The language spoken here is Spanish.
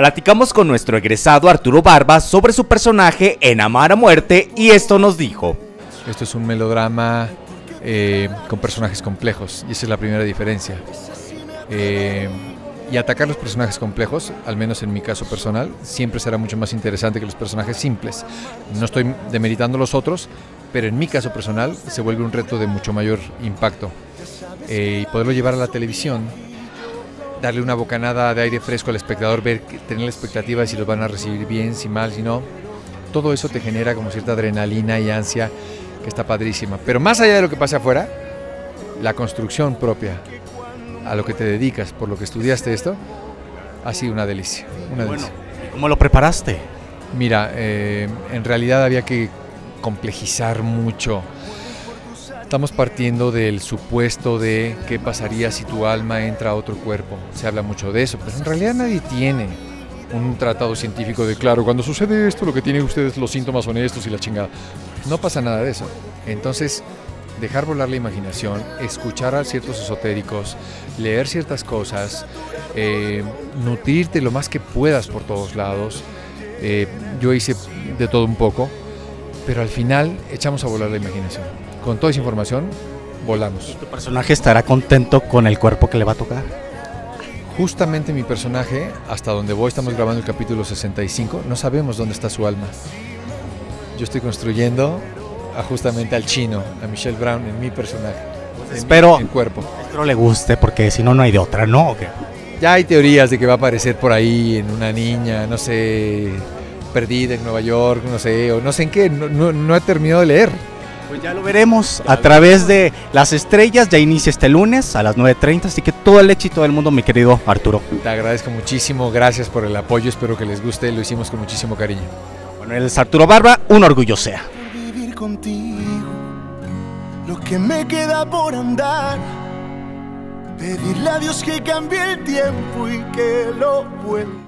Platicamos con nuestro egresado Arturo Barba sobre su personaje en Amar a Muerte y esto nos dijo. Esto es un melodrama eh, con personajes complejos y esa es la primera diferencia. Eh, y atacar los personajes complejos, al menos en mi caso personal, siempre será mucho más interesante que los personajes simples. No estoy demeritando los otros, pero en mi caso personal se vuelve un reto de mucho mayor impacto. Eh, y poderlo llevar a la televisión, darle una bocanada de aire fresco al espectador, ver, tener la expectativa de si los van a recibir bien, si mal, si no, todo eso te genera como cierta adrenalina y ansia que está padrísima. Pero más allá de lo que pasa afuera, la construcción propia a lo que te dedicas, por lo que estudiaste esto, ha sido una delicia. Una bueno, ¿Cómo lo preparaste? Mira, eh, en realidad había que complejizar mucho. Estamos partiendo del supuesto de qué pasaría si tu alma entra a otro cuerpo. Se habla mucho de eso, pero en realidad nadie tiene un tratado científico de, claro, cuando sucede esto, lo que tienen ustedes los síntomas son estos y la chingada. No pasa nada de eso. Entonces, dejar volar la imaginación, escuchar a ciertos esotéricos, leer ciertas cosas, eh, nutrirte lo más que puedas por todos lados. Eh, yo hice de todo un poco, pero al final echamos a volar la imaginación. Con toda esa información, volamos. ¿Tu personaje estará contento con el cuerpo que le va a tocar? Justamente mi personaje, hasta donde voy, estamos grabando el capítulo 65, no sabemos dónde está su alma. Yo estoy construyendo justamente al chino, a Michelle Brown en mi personaje. espero en cuerpo. Espero le guste porque si no no hay de otra, ¿no? Ya hay teorías de que va a aparecer por ahí en una niña, no sé, perdida en Nueva York, no sé, o no sé en qué, no, he terminado de leer. Pues ya lo veremos a través de las estrellas, ya inicia este lunes a las 9.30, así que todo el éxito del mundo, mi querido Arturo. Te agradezco muchísimo, gracias por el apoyo, espero que les guste, lo hicimos con muchísimo cariño. Bueno, él es Arturo Barba, un orgullo sea contigo lo que me queda por andar. Pedirle a Dios que cambie el tiempo y que lo vuelva.